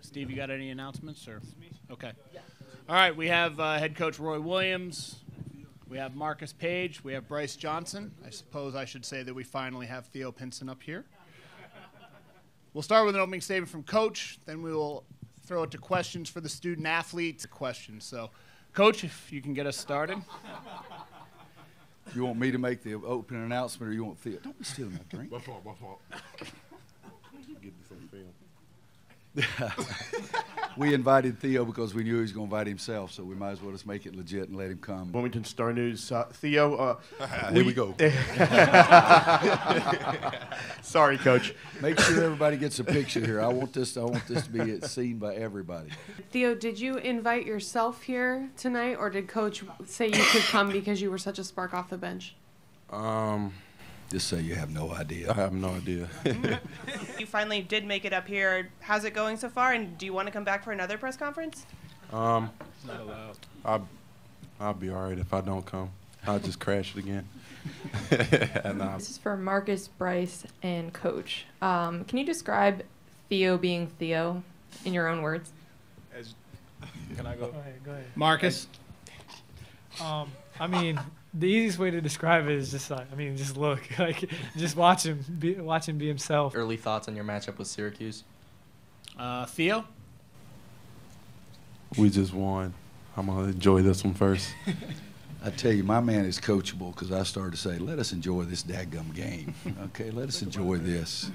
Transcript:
Steve, you got any announcements or? Okay. All right, we have uh, head coach Roy Williams. We have Marcus Paige. We have Brice Johnson. I suppose I should say that we finally have Theo Pinson up here. We'll start with an opening statement from coach. Then we will throw it to questions for the student athletes. Questions. So, coach, if you can get us started. You want me to make the opening announcement, or you want Theo? Don't be stealing my drink. My fault, my fault. Get this on film. We invited Theo because we knew he was going to invite himself, so we might as well just make it legit and let him come. Wilmington Star News. Uh, Theo. Uh, Here we go. sorry, Coach. Make sure everybody gets a picture here. I want this. I want this to be seen by everybody. Theo, did you invite yourself here tonight, or did Coach say you could come because you were such a spark off the bench? Um, Just say you have no idea. I have no idea. You finally did make it up here. How's it going so far? And do you want to come back for another press conference? um, I'll, I, I'll be all right if I don't come. I'll just crash it again. and, This is for Marcus, Brice, and Coach. Um, can you describe Theo being Theo in your own words? Can I go? Go ahead, go ahead. Marcus. Um, I mean, the easiest way to describe it is just like, I mean, just look, like, just watch him, be, watch him be himself. Early thoughts on your matchup with Syracuse? Uh, Theo. we just won. I'm gonna enjoy this one first. I tell you, my man is coachable because I started to say, let us enjoy this dadgum game. Okay, let us enjoy this.